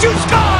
you score!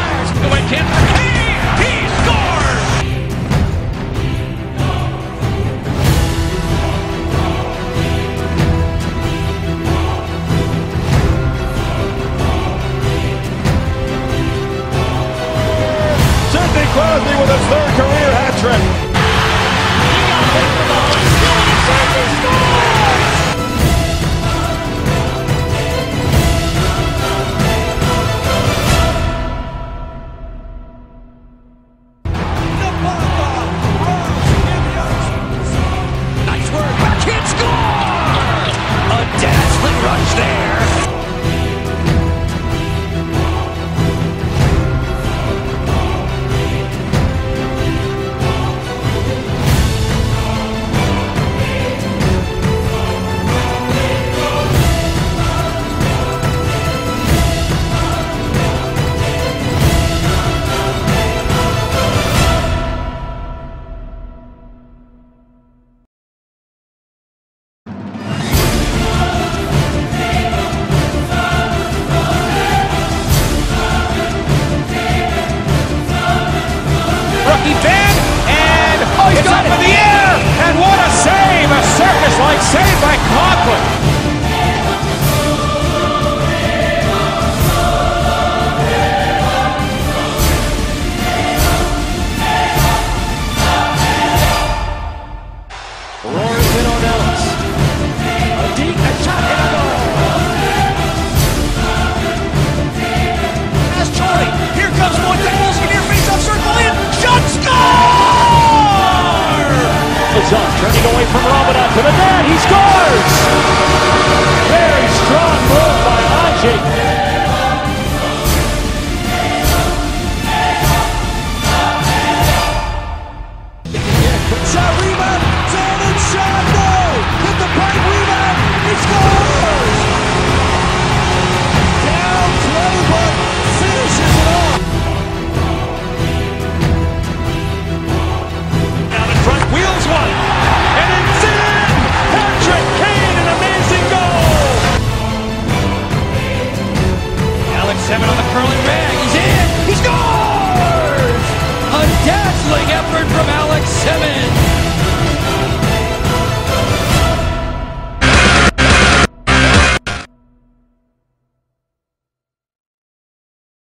zone, turning away from Romano to the net. He scores! Very strong move by Anji. Sorry. Seven on the curling bag, He's in. He scores! A dazzling effort from Alex Simmons.